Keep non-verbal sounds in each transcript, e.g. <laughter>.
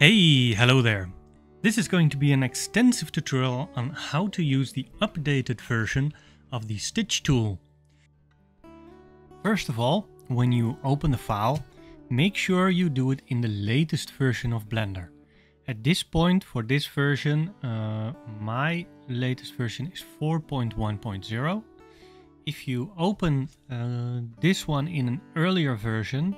Hey, hello there. This is going to be an extensive tutorial on how to use the updated version of the Stitch tool. First of all, when you open the file, make sure you do it in the latest version of Blender. At this point, for this version, uh, my latest version is 4.1.0. If you open uh, this one in an earlier version,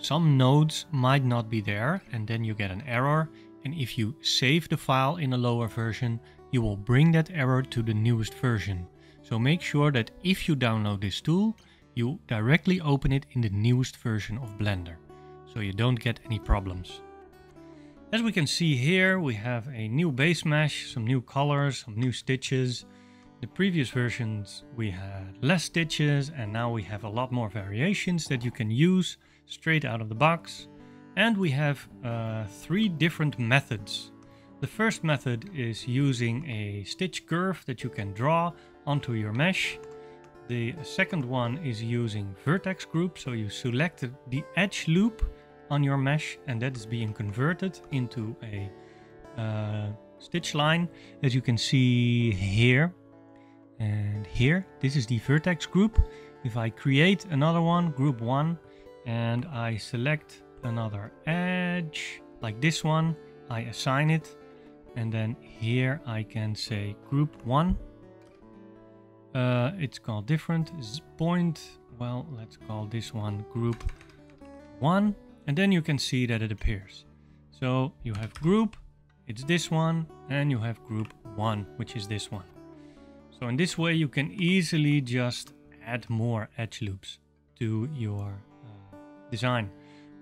some nodes might not be there and then you get an error and if you save the file in a lower version, you will bring that error to the newest version. So make sure that if you download this tool, you directly open it in the newest version of Blender, so you don't get any problems. As we can see here, we have a new base mesh, some new colors, some new stitches. The previous versions we had less stitches and now we have a lot more variations that you can use straight out of the box. And we have uh, three different methods. The first method is using a stitch curve that you can draw onto your mesh. The second one is using vertex group, so you select the edge loop on your mesh and that is being converted into a uh, stitch line as you can see here and here. This is the vertex group. If I create another one, group 1, and I select another edge like this one. I assign it and then here I can say group 1 uh, it's called different point. Well let's call this one group 1 and then you can see that it appears. So you have group it's this one and you have group 1 which is this one. So in this way you can easily just add more edge loops to your design.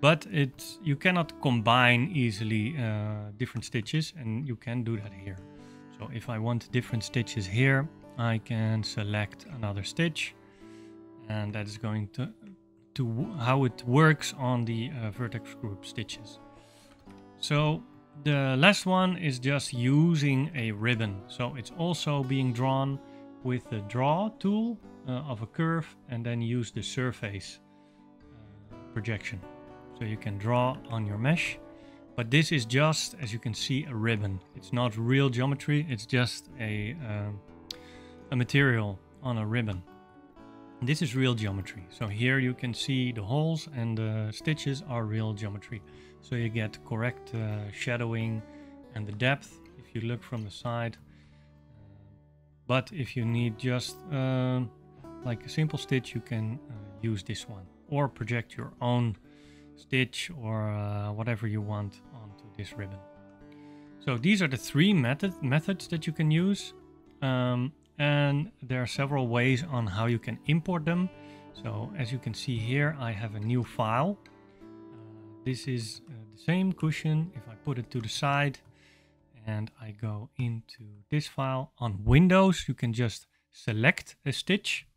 But it you cannot combine easily uh, different stitches and you can do that here. So if I want different stitches here, I can select another stitch and that is going to, to how it works on the uh, vertex group stitches. So the last one is just using a ribbon. So it's also being drawn with the draw tool uh, of a curve and then use the surface projection. So you can draw on your mesh, but this is just, as you can see, a ribbon. It's not real geometry, it's just a, uh, a material on a ribbon. This is real geometry. So here you can see the holes and the stitches are real geometry. So you get correct uh, shadowing and the depth if you look from the side. but if you need just uh, like a simple stitch, you can uh, use this one or project your own stitch or uh, whatever you want onto this ribbon. So these are the three method, methods that you can use. Um, and there are several ways on how you can import them. So as you can see here, I have a new file. Uh, this is uh, the same cushion. If I put it to the side and I go into this file on Windows, you can just select a stitch,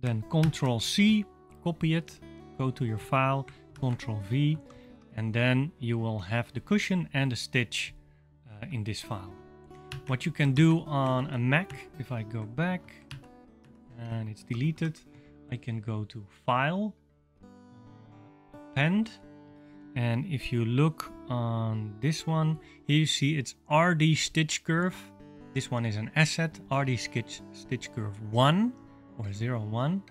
then Control C, copy it go to your file, Control V, and then you will have the cushion and the stitch uh, in this file. What you can do on a Mac, if I go back and it's deleted, I can go to File, uh, Append, and if you look on this one, here you see it's RD Stitch Curve. This one is an asset, RD Stitch, stitch Curve 1 or 01.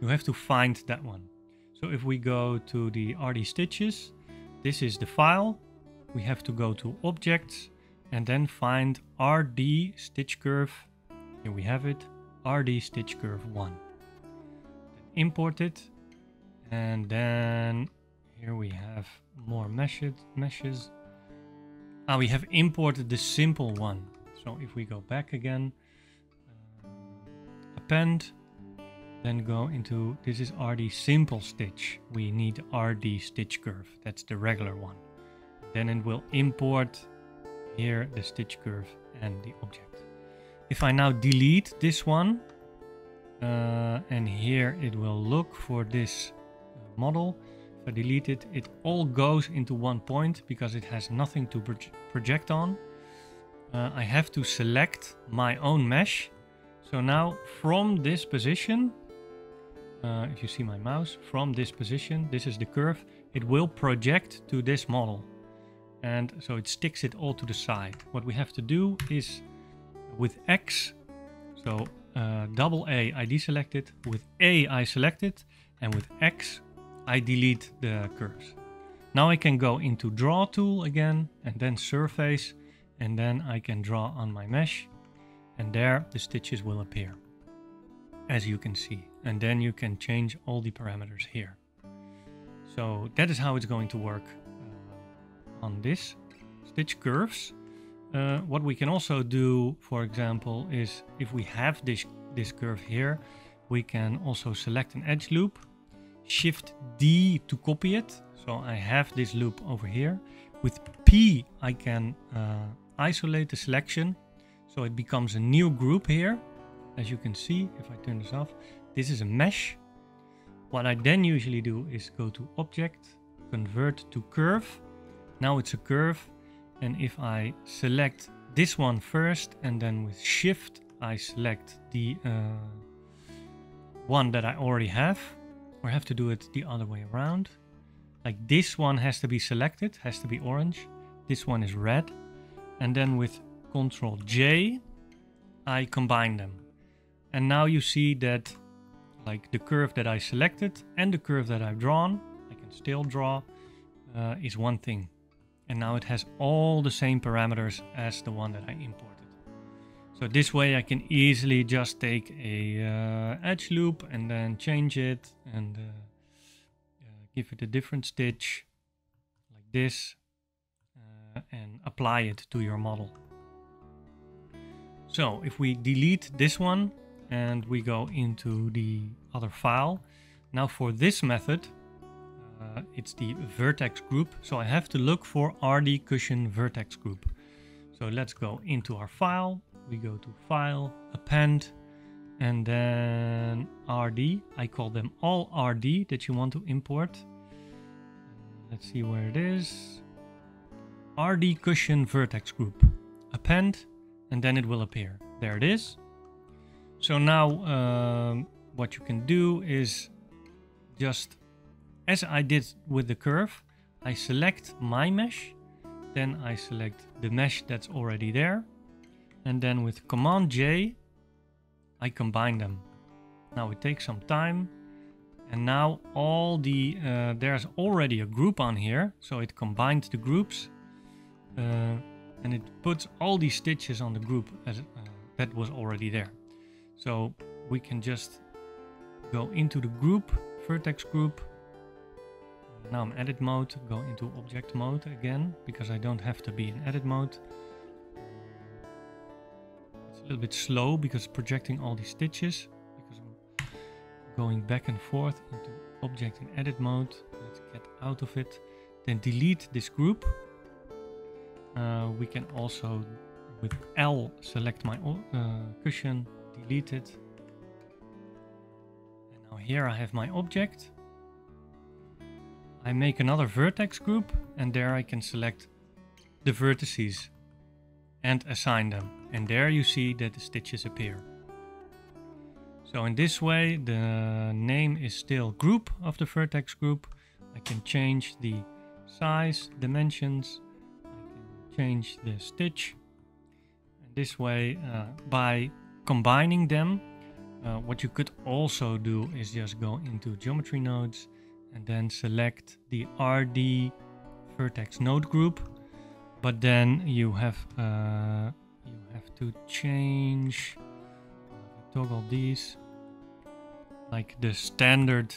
You have to find that one. So if we go to the RD stitches, this is the file. We have to go to objects and then find RD stitch curve. Here we have it, RD stitch curve 1. import it and then here we have more meshes. meshes. Ah, we have imported the simple one. So if we go back again, uh, append, then go into, this is RD simple stitch. We need RD stitch curve. That's the regular one. Then it will import here the stitch curve and the object. If I now delete this one, uh, and here it will look for this uh, model. If I delete it, it all goes into one point because it has nothing to project on. Uh, I have to select my own mesh. So now from this position, uh, if you see my mouse, from this position, this is the curve, it will project to this model. and so it sticks it all to the side. What we have to do is with X, so uh, double A I deselect it, with A I select it, and with X I delete the curves. Now I can go into draw tool again and then surface and then I can draw on my mesh and there the stitches will appear as you can see and then you can change all the parameters here. So that is how it's going to work uh, on this stitch curves. Uh, what we can also do, for example, is if we have this, this curve here, we can also select an edge loop, shift D to copy it. So I have this loop over here. With P, I can uh, isolate the selection. So it becomes a new group here. As you can see, if I turn this off, this is a mesh what I then usually do is go to object, convert to curve. Now it's a curve. And if I select this one first and then with shift, I select the uh, one that I already have, or have to do it the other way around. Like this one has to be selected, has to be orange. This one is red. And then with Control J, I combine them. And now you see that like the curve that I selected and the curve that I've drawn, I can still draw, uh, is one thing. And now it has all the same parameters as the one that I imported. So this way I can easily just take a uh, edge loop and then change it and uh, uh give it a different stitch like this uh, and apply it to your model. So if we delete this one, and we go into the other file. Now for this method, uh, it's the vertex group. So I have to look for RD cushion vertex group. So let's go into our file. We go to file, append, and then RD. I call them all RD that you want to import. Let's see where it is. RD cushion vertex group. Append, and then it will appear. There it is. So now um, what you can do is just as I did with the curve, I select my mesh, then I select the mesh that's already there, and then with Command J, I combine them. Now it takes some time, and now all the uh, there's already a group on here, so it combined the groups, uh, and it puts all these stitches on the group as uh, that was already there. So we can just go into the group, vertex group. Now I'm edit mode, go into object mode again, because I don't have to be in edit mode. It's a little bit slow because projecting all these stitches, because I'm going back and forth into object and edit mode. Let's get out of it. Then delete this group. Uh, we can also with L select my uh, cushion delete it. And now here I have my object. I make another vertex group and there I can select the vertices and assign them. And there you see that the stitches appear. So in this way the name is still group of the vertex group. I can change the size, dimensions, I can change the stitch. And this way uh, by combining them, uh, what you could also do is just go into geometry nodes and then select the RD vertex node group. But then you have uh, you have to change uh, toggle these like the standard.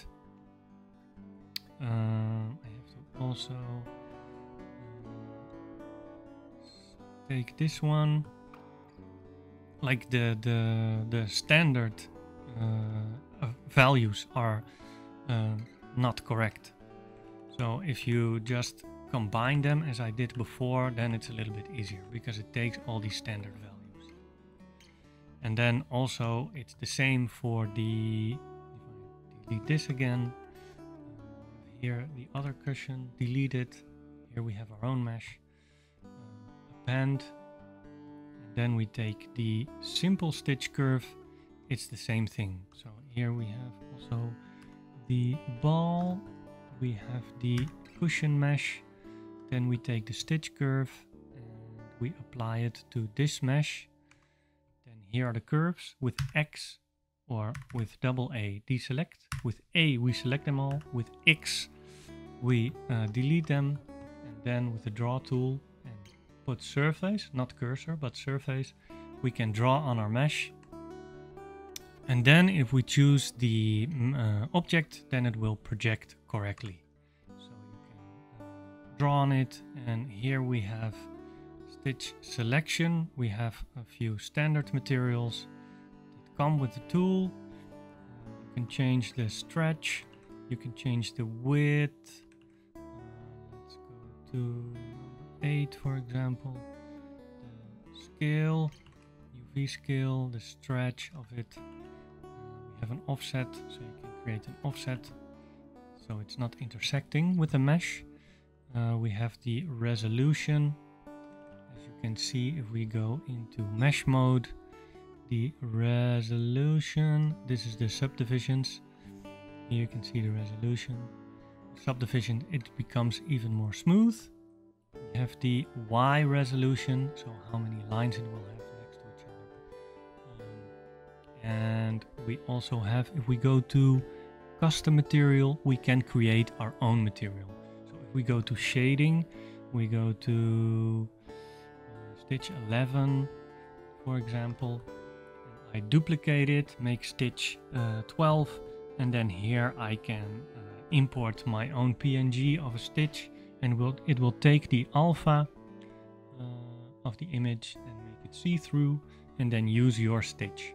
Uh, I have to also uh, take this one like the the the standard uh, values are uh, not correct. So if you just combine them as I did before, then it's a little bit easier because it takes all these standard values. And then also it's the same for the, if I delete this again, uh, here the other cushion, delete it. Here we have our own mesh. Uh, append then we take the simple stitch curve, it's the same thing. So here we have also the ball, we have the cushion mesh, then we take the stitch curve and we apply it to this mesh. Then here are the curves with X or with double A deselect. With A we select them all. With X we uh, delete them and then with the draw tool put surface, not cursor, but surface, we can draw on our mesh and then if we choose the mm, uh, object, then it will project correctly. So you can uh, draw on it. And here we have stitch selection. We have a few standard materials that come with the tool. You can change the stretch. You can change the width. Uh, let's go to 8, for example. The scale, UV scale, the stretch of it We have an offset, so you can create an offset so it's not intersecting with the mesh. Uh, we have the resolution. As you can see, if we go into mesh mode, the resolution, this is the subdivisions. Here you can see the resolution. Subdivision, it becomes even more smooth. We have the Y resolution, so how many lines it will have next to each other. Um, and we also have if we go to custom material we can create our own material so if we go to shading we go to uh, stitch 11 for example I duplicate it make stitch uh, 12 and then here I can uh, import my own PNG of a stitch and will, it will take the alpha uh, of the image and make it see-through and then use your stitch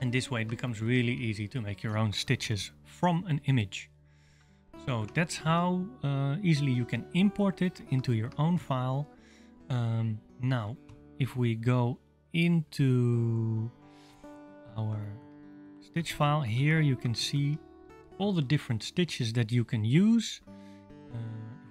and this way it becomes really easy to make your own stitches from an image. So that's how uh, easily you can import it into your own file. Um, now, if we go into our stitch file, here you can see all the different stitches that you can use. Uh,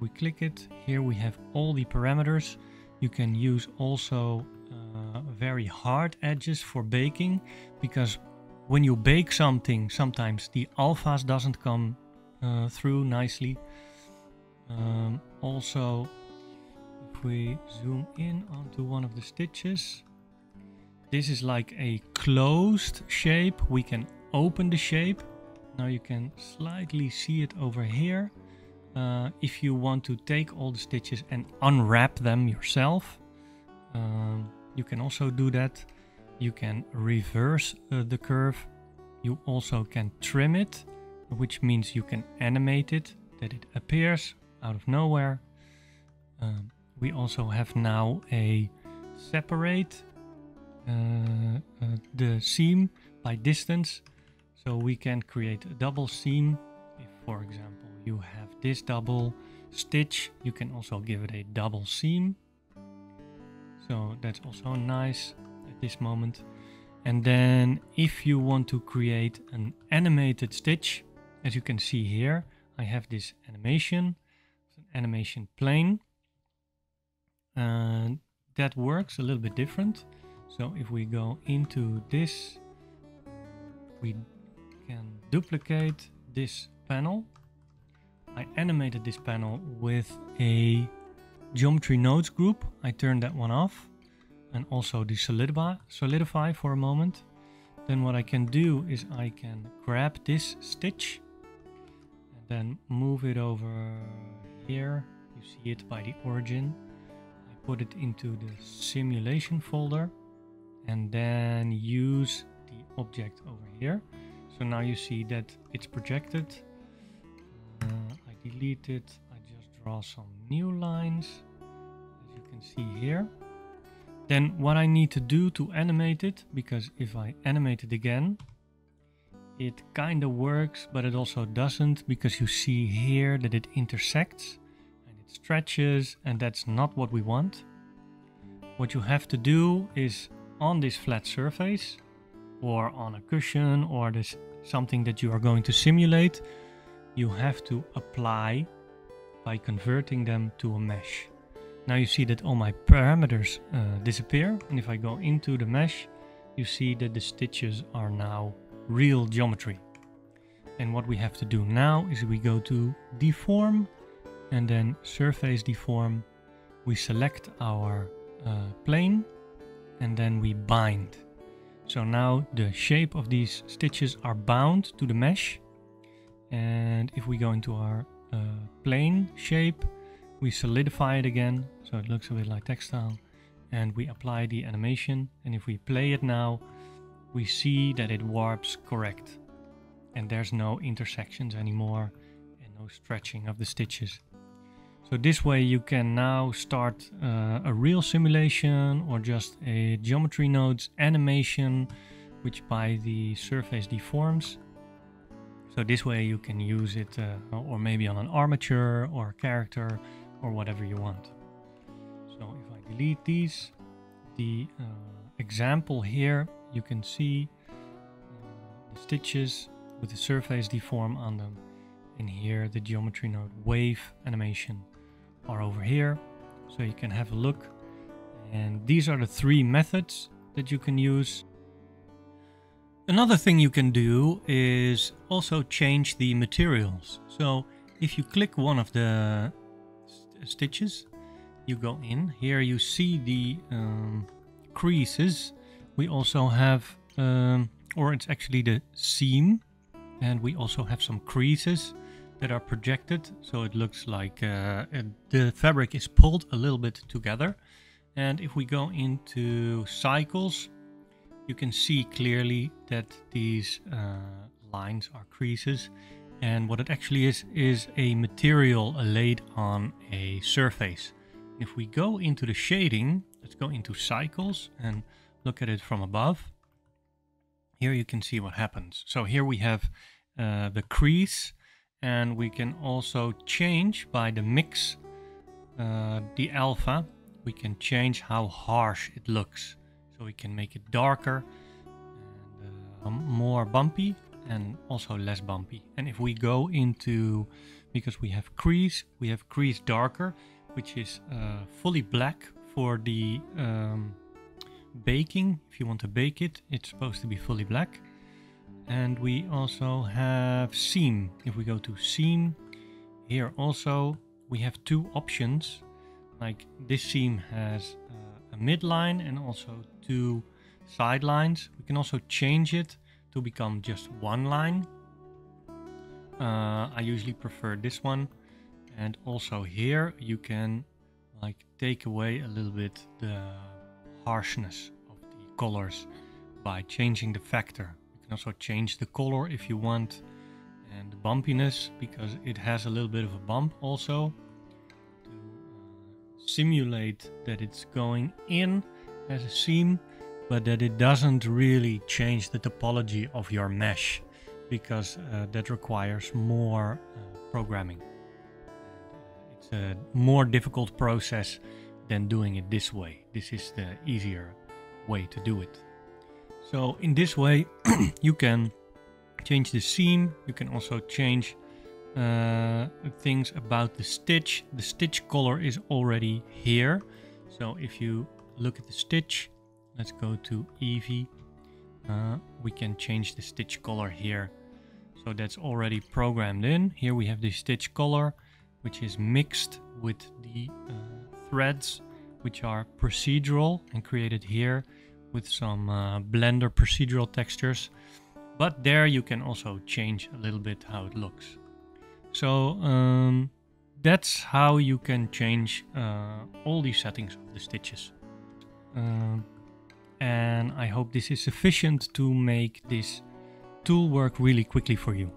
we click it, here we have all the parameters. You can use also uh, very hard edges for baking because when you bake something sometimes the alphas doesn't come uh, through nicely. Um, also if we zoom in onto one of the stitches this is like a closed shape. We can open the shape. Now you can slightly see it over here uh, if you want to take all the stitches and unwrap them yourself um, you can also do that. You can reverse uh, the curve. You also can trim it, which means you can animate it, that it appears out of nowhere. Um, we also have now a separate uh, uh, the seam by distance. So we can create a double seam. For example, you have this double stitch, you can also give it a double seam. So that's also nice at this moment. And then if you want to create an animated stitch, as you can see here, I have this animation, it's an animation plane. And that works a little bit different. So if we go into this, we can duplicate this panel. I animated this panel with a geometry nodes group, I turn that one off and also the solidify, solidify for a moment. Then what I can do is I can grab this stitch and then move it over here. You see it by the origin. I put it into the simulation folder and then use the object over here. So now you see that it's projected. Delete it. I just draw some new lines as you can see here. Then what I need to do to animate it, because if I animate it again, it kind of works, but it also doesn't, because you see here that it intersects and it stretches, and that's not what we want. What you have to do is on this flat surface, or on a cushion, or this something that you are going to simulate, you have to apply by converting them to a mesh. Now you see that all my parameters uh, disappear and if I go into the mesh you see that the stitches are now real geometry. And what we have to do now is we go to deform and then surface deform. We select our uh, plane and then we bind. So now the shape of these stitches are bound to the mesh. And if we go into our uh, plane shape, we solidify it again. So it looks a bit like textile. And we apply the animation. And if we play it now, we see that it warps correct. And there's no intersections anymore and no stretching of the stitches. So this way you can now start uh, a real simulation or just a geometry nodes animation which by the surface deforms. So this way you can use it uh, or maybe on an armature or character or whatever you want. So if I delete these, the uh, example here you can see uh, the stitches with the surface deform on them. And here the geometry node wave animation are over here. So you can have a look. And these are the three methods that you can use another thing you can do is also change the materials. So if you click one of the st stitches you go in. Here you see the um, creases. We also have um, or it's actually the seam. And we also have some creases that are projected. So it looks like uh, the fabric is pulled a little bit together. And if we go into cycles you can see clearly that these uh, lines are creases. And what it actually is is a material laid on a surface. If we go into the shading let's go into cycles and look at it from above. Here you can see what happens. So here we have uh, the crease and we can also change by the mix uh, the alpha. We can change how harsh it looks so we can make it darker and uh, more bumpy and also less bumpy. And if we go into because we have crease we have crease darker which is uh, fully black for the um, baking. If you want to bake it it's supposed to be fully black. And we also have seam. If we go to seam here also we have two options. Like this seam has uh, a midline and also two side lines we can also change it to become just one line. Uh, I usually prefer this one. And also here you can like take away a little bit the harshness of the colors by changing the factor. You can also change the color if you want and the bumpiness because it has a little bit of a bump also simulate that it's going in as a seam but that it doesn't really change the topology of your mesh because uh, that requires more uh, programming. It's a more difficult process than doing it this way. This is the easier way to do it. So in this way <clears throat> you can change the seam, you can also change uh, things about the stitch. The stitch color is already here. So if you look at the stitch, let's go to Eevee. Uh, we can change the stitch color here. So that's already programmed in. Here we have the stitch color, which is mixed with the uh, threads, which are procedural and created here with some uh, Blender procedural textures. But there you can also change a little bit how it looks. So um, that's how you can change uh, all these settings of the stitches. Uh, and I hope this is sufficient to make this tool work really quickly for you.